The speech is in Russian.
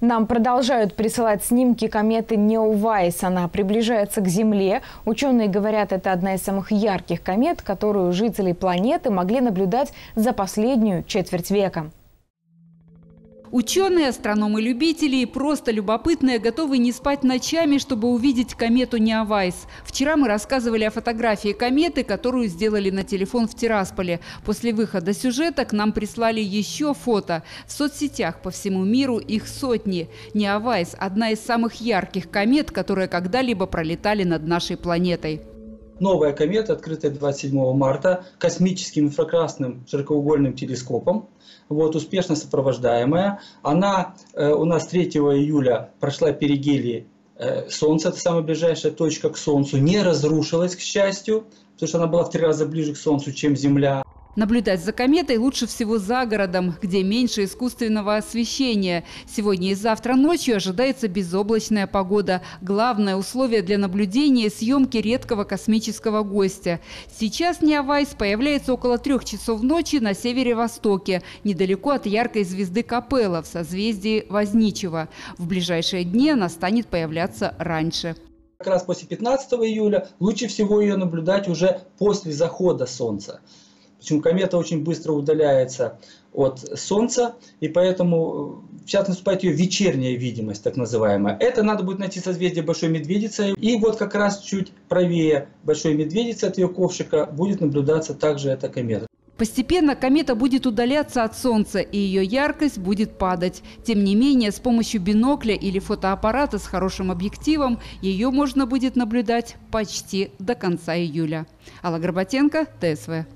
Нам продолжают присылать снимки кометы Неовайс. Она приближается к Земле. Ученые говорят, это одна из самых ярких комет, которую жители планеты могли наблюдать за последнюю четверть века. Ученые, астрономы-любители и просто любопытные готовы не спать ночами, чтобы увидеть комету Неовайс. Вчера мы рассказывали о фотографии кометы, которую сделали на телефон в Тирасполе. После выхода сюжета к нам прислали еще фото. В соцсетях по всему миру их сотни. Неовайс – одна из самых ярких комет, которые когда-либо пролетали над нашей планетой новая комета, открытая 27 марта, космическим инфракрасным широкоугольным телескопом, вот, успешно сопровождаемая. Она э, у нас 3 июля прошла перигелии э, Солнца, это самая ближайшая точка к Солнцу, не разрушилась, к счастью, потому что она была в три раза ближе к Солнцу, чем Земля. Наблюдать за кометой лучше всего за городом, где меньше искусственного освещения. Сегодня и завтра ночью ожидается безоблачная погода. Главное условие для наблюдения – съемки редкого космического гостя. Сейчас Неовайс появляется около трех часов ночи на севере-востоке, недалеко от яркой звезды Капелла в созвездии Возничего. В ближайшие дни она станет появляться раньше как раз после 15 июля лучше всего ее наблюдать уже после захода Солнца. Почему комета очень быстро удаляется от Солнца, и поэтому сейчас наступает ее вечерняя видимость, так называемая. Это надо будет найти созвездие Большой Медведицы. И вот как раз чуть правее Большой Медведицы от ее ковшика будет наблюдаться также эта комета. Постепенно комета будет удаляться от Солнца, и ее яркость будет падать. Тем не менее, с помощью бинокля или фотоаппарата с хорошим объективом ее можно будет наблюдать почти до конца июля. Алла Горбатенко, ТСВ.